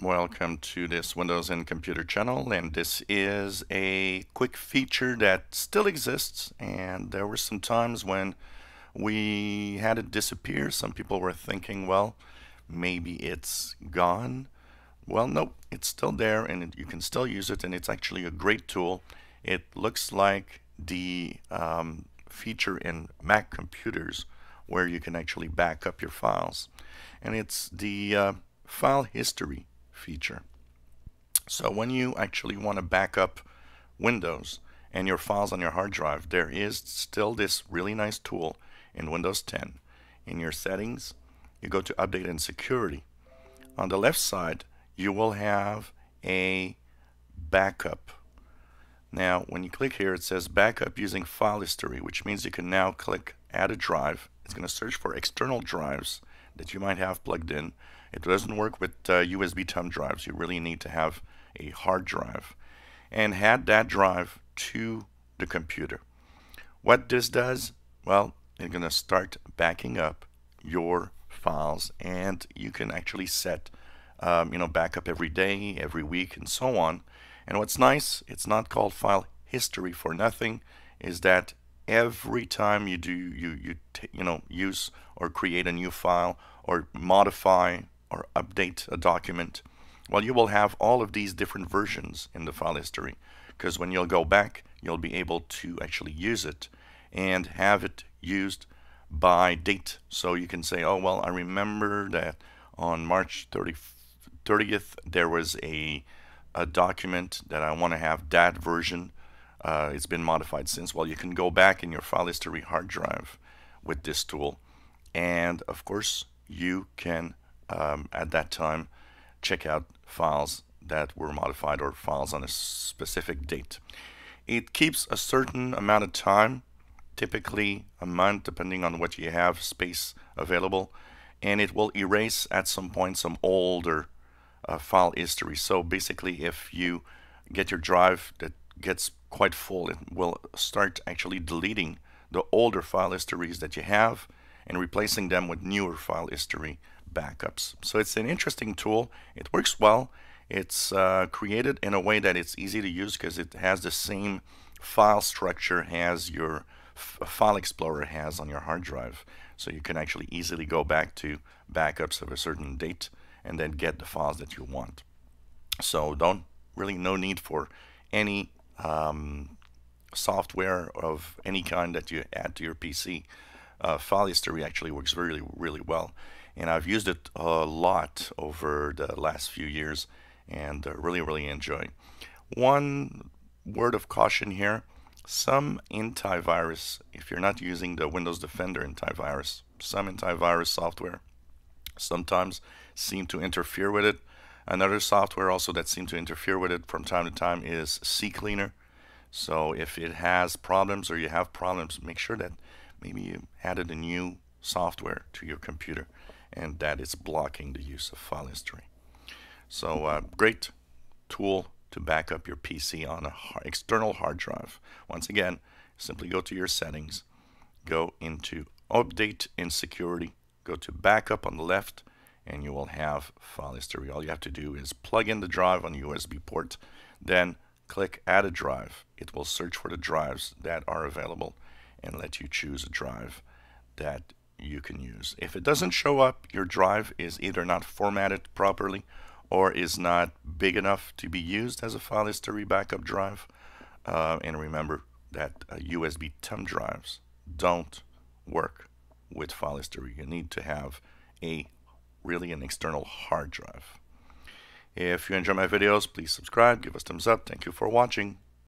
Welcome to this Windows and Computer channel and this is a quick feature that still exists and there were some times when we had it disappear. Some people were thinking well maybe it's gone. Well nope it's still there and it, you can still use it and it's actually a great tool. It looks like the um, feature in Mac computers where you can actually back up your files and it's the uh, file history feature. So when you actually want to back up Windows and your files on your hard drive, there is still this really nice tool in Windows 10. In your settings, you go to Update and Security. On the left side, you will have a backup. Now, when you click here, it says backup using file history, which means you can now click add a drive. It's going to search for external drives that you might have plugged in. It doesn't work with uh, USB thumb drives. You really need to have a hard drive and add that drive to the computer. What this does, well, it's going to start backing up your files and you can actually set um, you know backup every day every week and so on and what's nice it's not called file history for nothing is that every time you do you you you know use or create a new file or modify or update a document well you will have all of these different versions in the file history. Because when you'll go back you'll be able to actually use it and have it used by date. So you can say oh well I remember that on March 30, 30th there was a a document that I want to have that version uh, it's been modified since. Well, you can go back in your file history hard drive with this tool. And of course, you can, um, at that time, check out files that were modified or files on a specific date. It keeps a certain amount of time, typically a month, depending on what you have space available, and it will erase at some point some older uh, file history. So basically, if you get your drive that gets quite full, it will start actually deleting the older file histories that you have and replacing them with newer file history backups. So it's an interesting tool. It works well. It's uh, created in a way that it's easy to use because it has the same file structure as your file explorer has on your hard drive. So you can actually easily go back to backups of a certain date and then get the files that you want. So don't really no need for any um, software of any kind that you add to your PC. Uh, file history actually works really, really well. And I've used it a lot over the last few years and uh, really, really enjoy. One word of caution here. Some antivirus, if you're not using the Windows Defender antivirus, some antivirus software sometimes seem to interfere with it. Another software also that seems to interfere with it from time to time is CCleaner. So if it has problems or you have problems, make sure that maybe you added a new software to your computer and that is blocking the use of file history. So uh, great tool to back up your PC on an external hard drive. Once again, simply go to your settings, go into update and security, go to backup on the left, and you will have file history. All you have to do is plug in the drive on the USB port, then click add a drive. It will search for the drives that are available and let you choose a drive that you can use. If it doesn't show up, your drive is either not formatted properly or is not big enough to be used as a file history backup drive. Uh, and remember that uh, USB thumb drives don't work with file history. You need to have a really an external hard drive. If you enjoy my videos, please subscribe, give us a thumbs up. Thank you for watching.